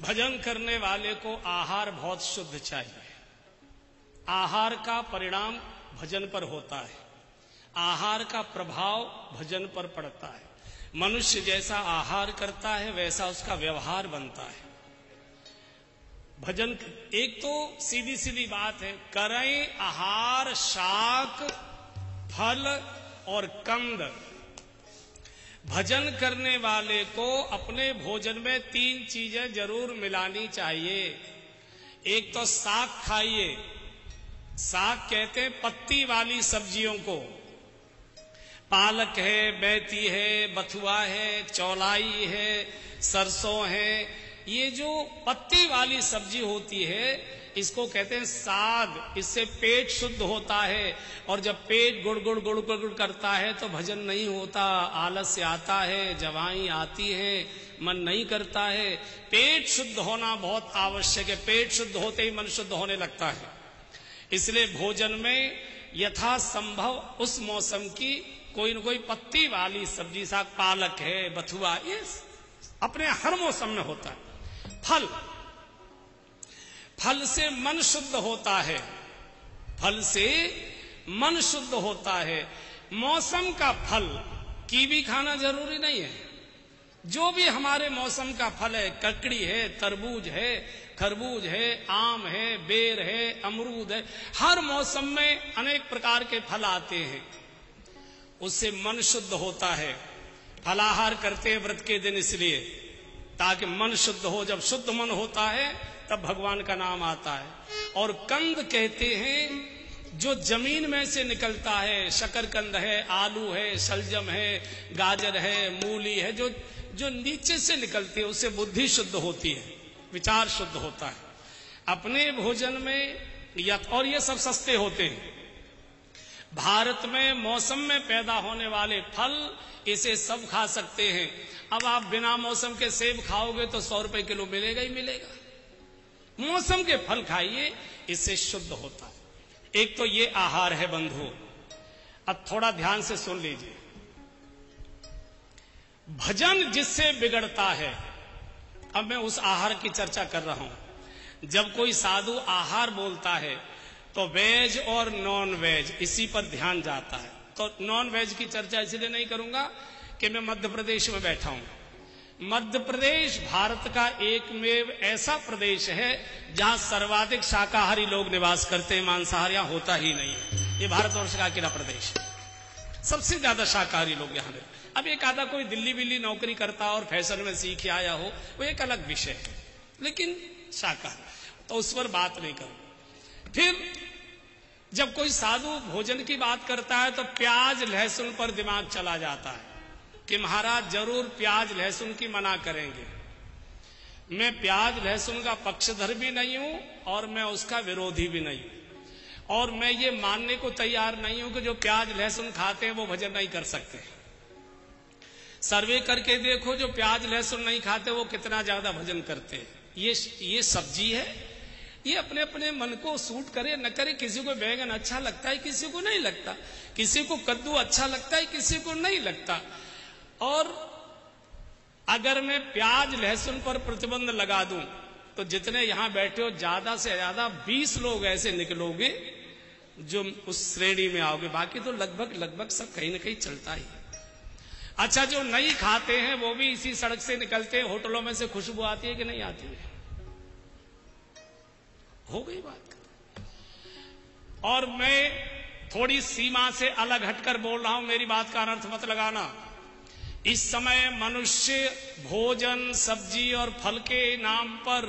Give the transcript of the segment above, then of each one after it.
भजन करने वाले को आहार बहुत शुद्ध चाहिए। आहार का परिणाम भजन पर होता है। आहार का प्रभाव भजन पर पड़ता है। मनुष्य जैसा आहार करता है, वैसा उसका व्यवहार बनता है। भजन एक तो सीधी सीधी बात है, करें आहार, शाक, फल और कंद। भजन करने वाले को अपने भोजन में तीन चीज़ें ज़रूर मिलानी चाहिए। एक तो साग खाइए। साग कहते हैं पत्ती वाली सब्जियों को। पालक है, बैती है, बथुआ है, चौलाई है, सरसों है, ये जो पत्ती वाली सब्ज़ी होती है इसको कहते हैं साग। इससे पेट शुद्ध होता है और जब पेट गुड़ गुड़ गुड़ गुड़ गुड़ करता है तो भजन नहीं होता। आलस्य आता है, जवाई आती है, मन नहीं करता है। पेट शुद्ध होना बहुत आवश्यक है। पेट शुद्ध होते ही मन शुद्ध होने लगता है। इसलिए भोजन में यथा संभव उस मौसम की कोई न कोई पत्ती वाली सब्ज़ी, साग, पालक है, बथुआ, ये अपने हर मौसम में होता है। फल फल से मन शुद्ध होता है। फल से मन शुद्ध होता है। मौसम का फल, कीवी खाना ज़रूरी नहीं है। जो भी हमारे मौसम का फल है, ककड़ी है, तरबूज है, खरबूज है, आम है, बेर है, अमरूद है, हर मौसम में अनेक प्रकार के फल आते हैं। उससे मन शुद्ध होता है। फलाहार करते हैं व्रत के दिन इसलिए, ताकि मन शुद्ध हो। जब शुद्ध मन होता है तब भगवान का नाम आता है। और कंद कहते हैं, जो ज़मीन में से निकलता है, शकरकंद है, आलू है सलजम है, गाजर है, मूली है, जो जो नीचे से निकलती है उससे बुद्धि शुद्ध होती है, विचार शुद्ध होता है। अपने भोजन में या, और ये सब सस्ते होते हैं। भारत में मौसम में पैदा होने वाले फल, इसे सब खा सकते हैं। अब आप बिना मौसम के सेब खाओगे तो सौ रुपए किलो मिलेगा ही मिलेगा। मौसम के फल खाइए, इससे शुद्ध होता है। एक तो ये आहार है बंधु, अब थोड़ा ध्यान से सुन लीजिए। भजन जिससे बिगड़ता है, अब मैं उस आहार की चर्चा कर रहा हूँ। जब कोई साधु आहार बोलता है तो वेज और नॉन वेज इसी पर ध्यान जाता है। तो नॉन वेज की चर्चा इसलिए नहीं करूँगा कि मैं मध्य प्रदेश में बैठा हूँ। मध्य प्रदेश भारत का एकमेव ऐसा प्रदेश है जहाँ सर्वाधिक शाकाहारी लोग निवास करते हैं मांसाहार यहाँ होता ही नहीं है। ये भारतवर्ष का अकेला प्रदेश है। सबसे ज़्यादा शाकाहारी लोग यहाँ अब एक आधा कोई दिल्ली बिल्ली नौकरी करता और फ़ैशन में सीख आया हो, वो एक अलग विषय है। लेकिन शाकाहारी तो उस पर बात नहीं करूँ। फिर जब कोई साधु भोजन की बात करता है तो प्याज, लहसुन पर दिमाग चला जाता है। कि महाराज ज़रूर प्याज लहसुन की मना करेंगे। मैं प्याज लहसुन का पक्षधर भी नहीं हूँ और मैं उसका विरोधी भी नहीं हूँ। और मैं ये मानने को तैयार नहीं हूँ कि जो प्याज लहसुन खाते हैं वो भजन नहीं कर सकते। सर्वे करके देखो, जो प्याज लहसुन नहीं खाते वो कितना ज़्यादा भजन करते हैं। ये ये सब्ज़ी है। ये अपने अपने मन को सूट करे, न करे, किसी को बैगन अच्छा लगता है, किसी को नहीं लगता। किसी को कद्दू अच्छा लगता है, किसी को नहीं लगता। और अगर मैं प्याज लहसुन पर प्रतिबंध लगा दूँ तो जितने यहाँ बैठे हो, ज़्यादा से ज़्यादा 20 लोग ऐसे निकलोगे जो उस श्रेणी में आओगे। बाकी तो लगभग लगभग सब कहीं ना कहीं चलता ही। अच्छा जो नहीं खाते हैं, वो भी इसी सड़क से निकलते हैं, होटलों में से खुशबू आती है कि नहीं आती है? हो गई बात। और मैं थोड़ी सीमा से अलग हटकर बोल रहा हूँ, मेरी बात का अनर्थ मत लगाना। इस समय मनुष्य भोजन, सब्ज़ी और फल के नाम पर,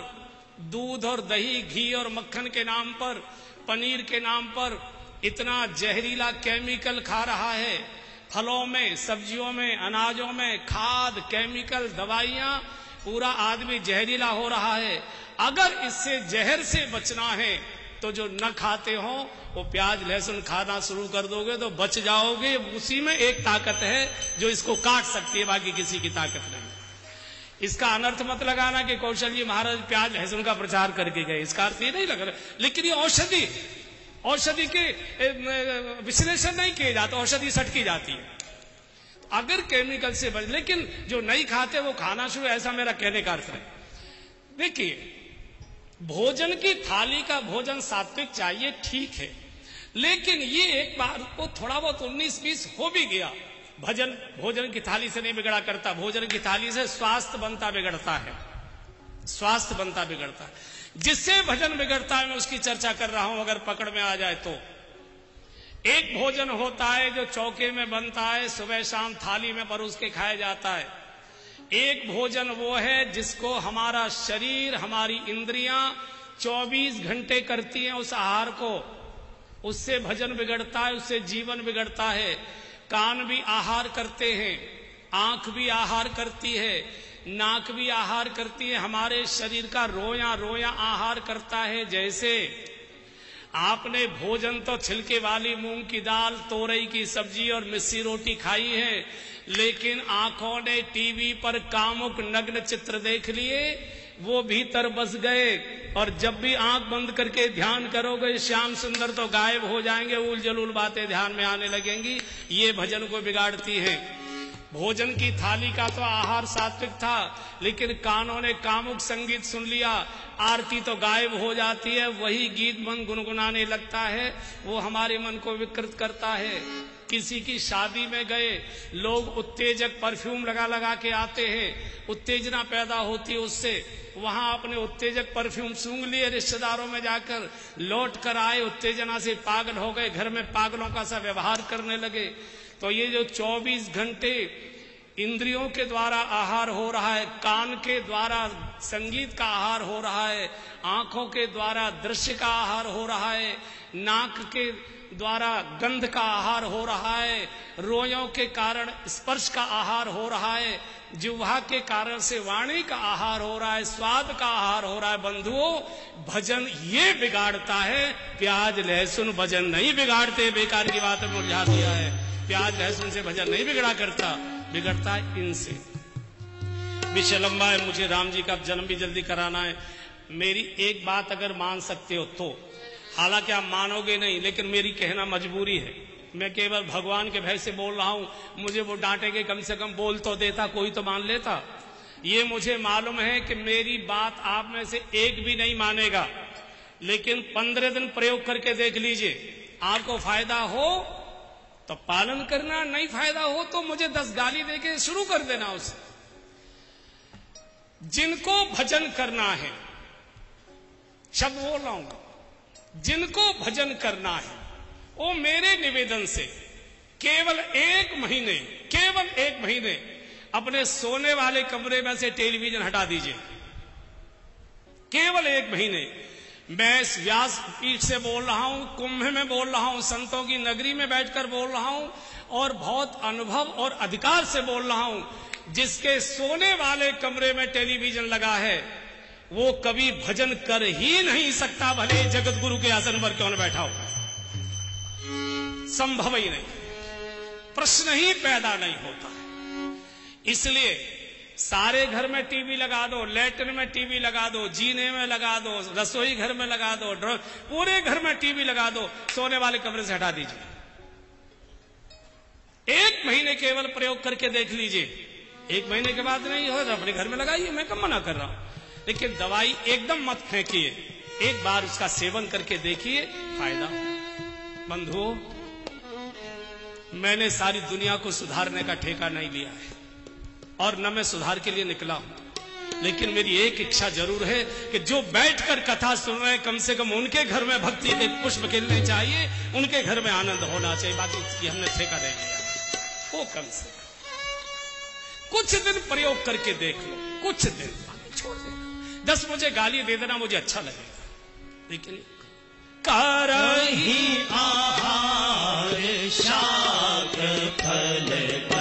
दूध और दही, घी और मक्खन के नाम पर, पनीर के नाम पर इतना जहरीला केमिकल खा रहा है। फलों में, सब्जियों में, अनाजों में खाद, केमिकल, दवाइयाँ, पूरा आदमी जहरीला हो रहा है। अगर इससे जहर से बचना है तो जो न खाते हो वो प्याज, लहसुन खाना शुरू कर दोगे तो बच जाओगे। उसी में एक ताकत है जो इसको काट सकती है, बाकी किसी की ताकत नहीं। इसका अनर्थ मत लगाना कि कौशल जी महाराज प्याज, लहसुन का प्रचार करके गए। इसका अर्थ ये नहीं लग रहा। लेकिन ये औषधि औषधि के विश्लेषण नहीं किए जाते, औषधि सटकी जाती है। अगर केमिकल से बच, लेकिन जो नहीं खाते, वो खाना शुरू, ऐसा मेरा कहने का अर्थ है देखिए भोजन की थाली का भोजन सात्विक चाहिए, ठीक है। लेकिन ये एक बार को थोड़ा बहुत उन्नीस बीस हो भी गया। भजन, भोजन की थाली से नहीं बिगड़ा करता। भोजन की थाली से स्वास्थ्य बनता बिगड़ता है। स्वास्थ्य बनता बिगड़ता है। जिससे भजन बिगड़ता है, मैं उसकी चर्चा कर रहा हूँ, अगर पकड़ में आ जाए तो। एक भोजन होता है जो चौके में बनता है, सुबह शाम थाली में परोस के खाया जाता है। एक भोजन वो है जिसको हमारा शरीर, हमारी इंद्रियाँ 24 घंटे करती हैं उस आहार को। उससे भजन बिगड़ता है, उससे जीवन बिगड़ता है। कान भी आहार करते हैं, आँख भी आहार करती है, नाक भी आहार करती है। हमारे शरीर का रोया रोया आहार करता है, जैसे आपने भोजन तो छिलके वाली मूंग की दाल, तोरई की सब्ज़ी और मिस्सी रोटी खाई है, लेकिन आँखों ने टीवी पर कामुक नग्न चित्र देख लिए, वो भीतर बस गए, और जब भी आँख बंद करके ध्यान करोगे, श्याम सुंदर तो गायब हो जाएँगे उल बातें ध्यान में आने लगेंगी, ये भजन को बिगाड़ती हैं। भोजन की थाली का तो आहार सात्विक था, लेकिन कानों ने कामुक संगीत सुन लिया। आरती तो गायब हो जाती है, वही गीत मन गुनगुनाने लगता है, वो हमारे मन को विकृत करता है। किसी की शादी में गए, लोग उत्तेजक परफ्यूम लगा लगा के आते हैं, उत्तेजना पैदा होती है उससे। वहाँ अपने उत्तेजक परफ्यूम सूंघ लिए रिश्तेदारों में जाकर, लौट कर आए, उत्तेजना से पागल हो गए, घर में पागलों का सा व्यवहार करने लगे। तो ये जो 24 घंटे इंद्रियों के द्वारा आहार हो रहा है, कान के द्वारा संगीत का आहार हो रहा है, आँखों के द्वारा दृश्य का आहार हो रहा है, नाक के द्वारा गंध का आहार हो रहा है, रोयों के कारण स्पर्श का आहार हो रहा है, जिह्वा के कारण से वाणी का आहार हो रहा है, स्वाद का आहार हो रहा है। बंधुओं, भजन ये बिगाड़ता है, प्याज, लहसुन भजन नहीं बिगाड़ते, बेकार की बात मुरझा दिया है। प्याज लहसुन से भजन नहीं बिगड़ा करता। बिगड़ता है इनसे। विषय लंबा है मुझे राम जी का जन्म भी जल्दी कराना है। मेरी एक बात अगर मान सकते हो तो। हालाँकि आप मानोगे नहीं, लेकिन मेरी कहना मजबूरी है। मैं केवल भगवान के भय से बोल रहा हूँ। मुझे वो डांटेंगे, कम से कम बोल तो देता, कोई तो मान लेता। ये मुझे मालूम है कि मेरी बात आप में से एक भी नहीं मानेगा। लेकिन पंद्रह दिन प्रयोग करके देख लीजिए। आपको फ़ायदा हो तो पालन करना नहीं फ़ायदा हो तो मुझे दस गाली देके शुरू कर देना उसे। जिनको भजन करना है, शब्द बोल रहा हूँ, जिनको भजन करना है, वो मेरे निवेदन से केवल एक महीने, केवल एक महीने अपने सोने वाले कमरे में से टेलीविज़न हटा दीजिए। केवल एक महीने मैं इस व्यास पीठ से बोल रहा हूँ, कुंभ में बोल रहा हूँ, संतों की नगरी में बैठकर बोल रहा हूँ और बहुत अनुभव और अधिकार से बोल रहा हूँ, जिसके सोने वाले कमरे में टेलीविज़न लगा है, वो कभी भजन कर ही नहीं सकता, भले जगत गुरु के आसन पर क्यों बैठा हो। संभव ही नहीं। प्रश्न ही पैदा नहीं होता। इसलिए सारे घर में टीवी लगा दो लेटरिन में टीवी लगा दो, जीने में लगा दो, रसोई घर में लगा दो पूरे घर में टीवी लगा दो, सोने वाले कमरे से हटा दीजिए। एक महीने केवल प्रयोग करके देख लीजिए। एक महीने के बाद नहीं हो तो अपने घर में लगाइए, मैं कम मना कर रहा हूँ। लेकिन दवाई एकदम मत फेंकिए। एक बार उसका सेवन करके देखिए, फ़ायदा। बंधुओं, मैंने सारी दुनिया को सुधारने का ठेका नहीं लिया है। और न मैं सुधार के लिए निकला हूँ। लेकिन मेरी एक इच्छा ज़रूर है कि जो बैठकर कथा सुन रहे हैं, कम से कम उनके घर में भक्ति के पुष्प खिलने चाहिए, उनके घर में आनंद होना चाहिए। बाकी इसकी हमने ठेका नहीं लिया। वो कम से कम। कुछ दिन प्रयोग करके देख लो। कुछ दिन। छोड़ देना दस मुझे गाली दे देना मुझे अच्छा लगेगा। लेकिन कर ही आहार, शाक, फल बंदा